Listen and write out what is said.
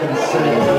fucking.